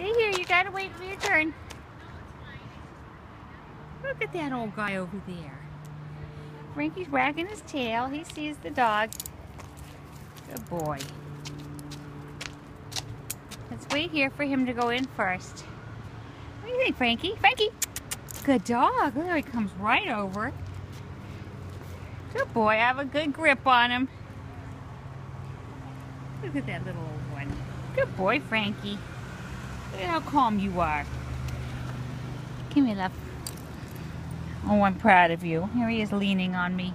Stay here. You gotta wait for your turn. Look at that old guy over there. Frankie's wagging his tail. He sees the dog. Good boy. Let's wait here for him to go in first. What do you think, Frankie? Frankie! Good dog. Look There he comes right over. Good boy. I have a good grip on him. Look at that little old one. Good boy, Frankie. Look at how calm you are. Come here, love. Oh, I'm proud of you. Here he is leaning on me.